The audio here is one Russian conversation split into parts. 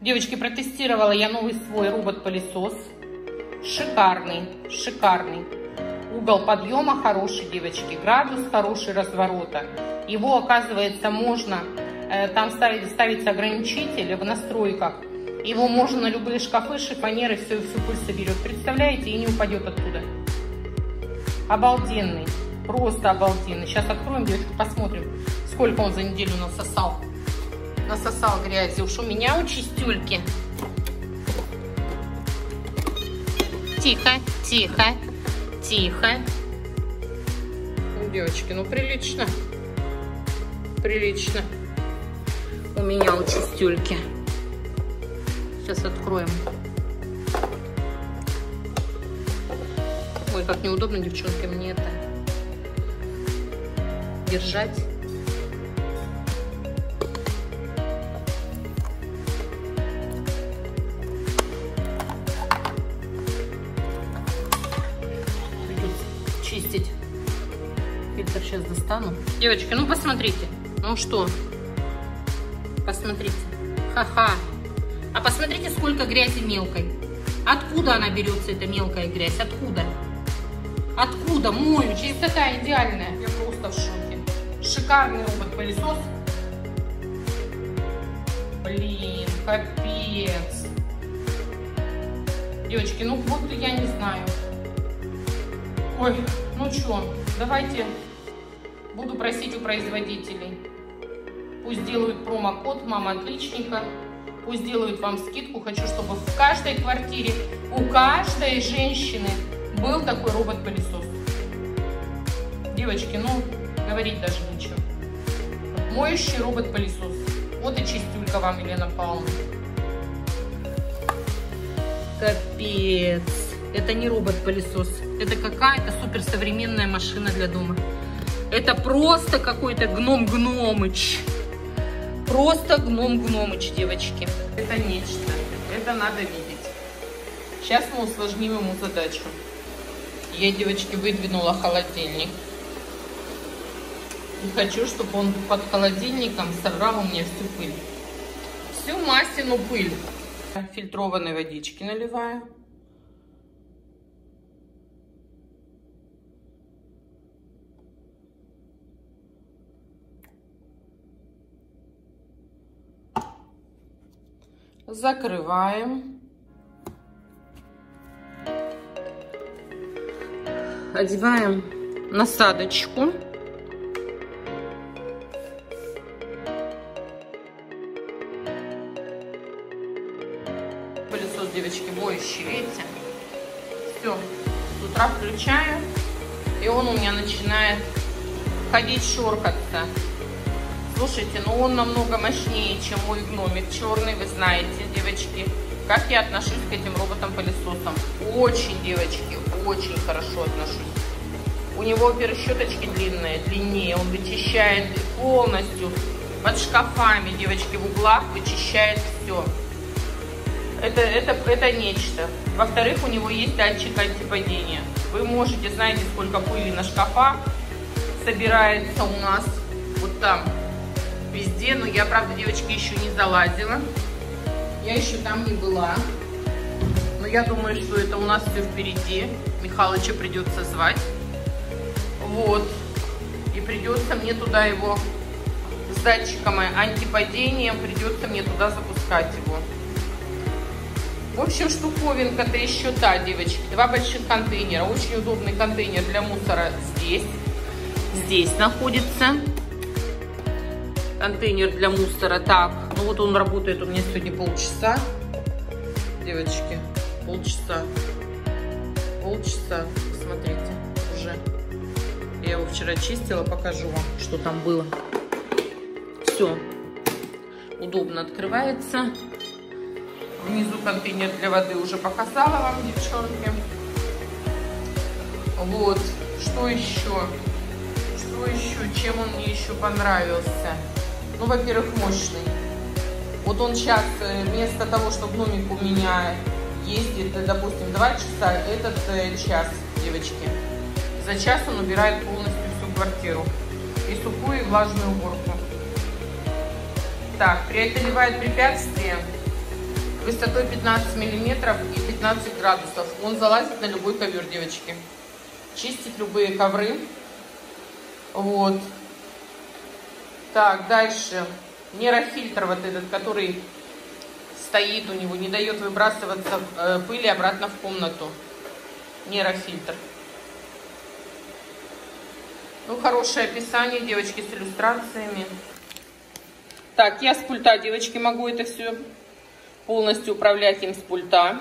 Девочки, протестировала я новый свой робот-пылесос. Шикарный, шикарный. Угол подъема хороший, девочки. Градус хороший разворота. Его, оказывается, можно... Э, там ставить, ставится ограничитель в настройках. Его можно на любые шкафы, шифонеры, все, всю пыль соберет. Представляете? И не упадет оттуда. Обалденный. Просто обалденный. Сейчас откроем, девочки, посмотрим, сколько он за неделю насосал. Насосал грязи. Уж у меня у чистюльки. Тихо, тихо, тихо. Девочки, ну прилично. Прилично. У меня у чистюльки. Сейчас откроем. Ой, как неудобно, девчонки, мне это держать. Чистить. Фильтр сейчас достану. Девочки, ну посмотрите. Ну что? Посмотрите. Ха-ха. А посмотрите, сколько грязи мелкой. Откуда она берется, эта мелкая грязь? Откуда? Откуда? Мою. Чистота идеальная. Я просто в шоке. Шикарный робот-пылесос. Блин, капец. Девочки, ну вот я не знаю. Ой, ну что, давайте буду просить у производителей. Пусть делают промокод «Мама отличника». Пусть делают вам скидку. Хочу, чтобы в каждой квартире, у каждой женщины был такой робот-пылесос. Девочки, ну, говорить даже нечего. Моющий робот-пылесос. Вот и чистюлька вам, Елена Павловна. Капец. Это не робот-пылесос. Это какая-то суперсовременная машина для дома. Это просто какой-то гном-гномыч. Просто гном-гномыч, девочки. Это нечто. Это надо видеть. Сейчас мы усложним ему задачу. Я, девочки, выдвинула холодильник. И хочу, чтобы он под холодильником собрал у меня всю пыль. Всю масину пыль. Фильтрованной водички наливаю. Закрываем. Одеваем насадочку. Пылесос, девочки, моющий, видите? Все, с утра включаю, и он у меня начинает ходить, шоркаться. Слушайте, ну он намного мощнее, чем мой гномик черный, вы знаете, девочки. Как я отношусь к этим роботам-пылесосам? Очень, девочки, очень хорошо отношусь. У него, во-первых, щеточки длинные, длиннее. Он вычищает полностью под шкафами, девочки, в углах вычищает все. Это, это, это нечто. Во-вторых, у него есть датчик антипадения. Вы можете, знаете, сколько пыли на шкафах собирается у нас вот там везде. Но я, правда, девочки, еще не залазила. Я еще там не была. Но я думаю, что это у нас все впереди. Михалыча придется звать. Вот. И придется мне туда его с датчиком антипадением, придется мне туда запускать его. В общем, штуковинка-то еще та, девочки. Два больших контейнера. Очень удобный контейнер для мусора здесь. Здесь находится контейнер для мусора. Так, ну вот он работает у меня сегодня полчаса. Девочки, полчаса. Полчаса, посмотрите, уже. Я его вчера чистила, покажу вам, что там было. Все. Удобно открывается. Внизу контейнер для воды уже показала вам, девчонки. Вот. Что еще? Что еще? Чем он мне еще понравился? Ну, во-первых, мощный. Вот он сейчас, э, вместо того, чтобы гномик у меня ездит, э, допустим, 2 часа, этот э, час, девочки. За час он убирает полностью всю квартиру. И сухую, и влажную уборку. Так, преодолевает препятствия. высотой 15 миллиметров и 15 градусов. Он залазит на любой ковер, девочки. Чистит любые ковры. Вот. Так, дальше. Нейрофильтр вот этот, который стоит у него, не дает выбрасываться э, пыли обратно в комнату. Нейрофильтр. Ну, хорошее описание, девочки, с иллюстрациями. Так, я с пульта, девочки, могу это все полностью управлять им с пульта.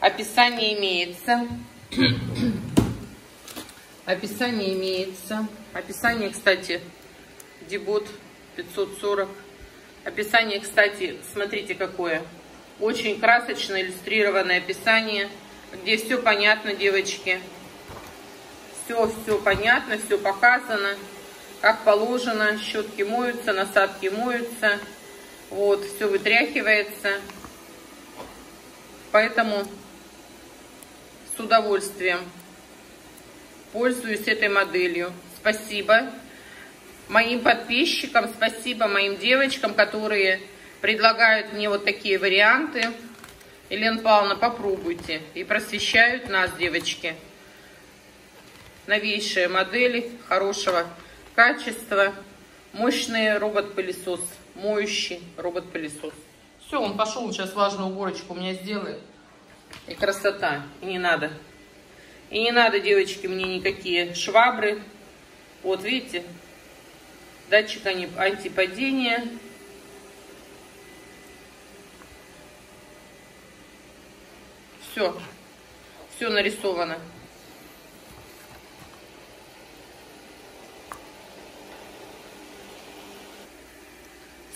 Описание имеется. Описание имеется. Описание, кстати, дебот 540. Описание, кстати, смотрите какое. Очень красочно иллюстрированное описание, где все понятно, девочки. Все, все понятно, все показано, как положено. Щетки моются, насадки моются. Вот, все вытряхивается. Поэтому с удовольствием пользуюсь этой моделью. Спасибо моим подписчикам, спасибо моим девочкам, которые предлагают мне вот такие варианты. Елена Павловна, попробуйте. И просвещают нас, девочки. Новейшие модели, хорошего качества. Мощный робот-пылесос, моющий робот-пылесос. Все, он пошел, сейчас влажную уборочку у меня сделает. И красота, и не надо. И не надо, девочки, мне никакие швабры. Вот, видите, датчик антипадения. Все, все нарисовано.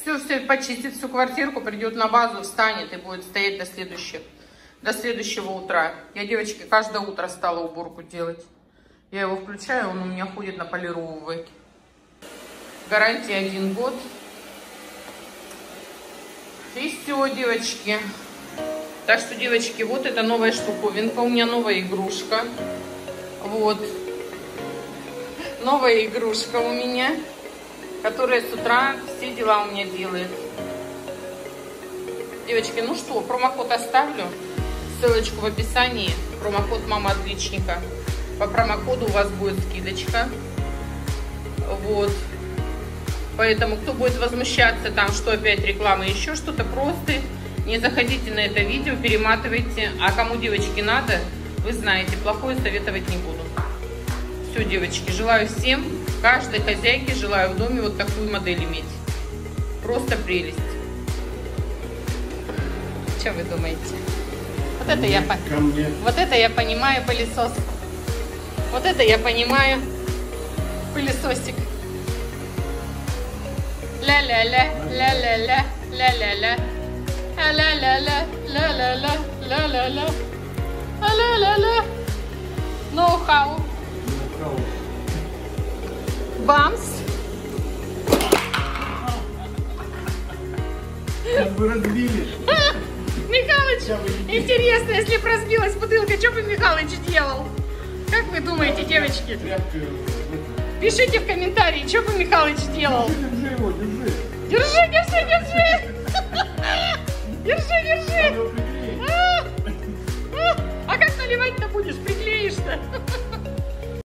Все, все, почистит всю квартирку, придет на базу, встанет и будет стоять до следующего, до следующего утра. Я, девочки, каждое утро стала уборку делать. Я его включаю, он у меня ходит на полировывает. Гарантия один год. И все, девочки. Так что, девочки, вот это новая штуковинка. У меня новая игрушка. Вот. Новая игрушка у меня, которая с утра все дела у меня делает. Девочки, ну что, промокод оставлю. Ссылочку в описании. Промокод «Мама отличника». По промокоду у вас будет скидочка. Вот. Поэтому, кто будет возмущаться там, что опять реклама, еще что-то, просто не заходите на это видео, перематывайте. А кому, девочки, надо, вы знаете, плохое советовать не буду. Все, девочки, желаю всем, каждой хозяйке желаю в доме вот такую модель иметь. Просто прелесть. Что вы думаете? Вот это я, вот это я понимаю пылесос. Вот это я понимаю пылесосик. La la la la la la Know how. Бамс. Вы разбили. Михалыч, интересно, если бы разбилась бутылка, что бы Михалыч делал? Как вы думаете, девочки? Пишите в комментарии, что бы Михалыч делал. Держи его, держи. Держи, держи, держи. Держи, держи. А, а как наливать-то будешь? Приклеишься.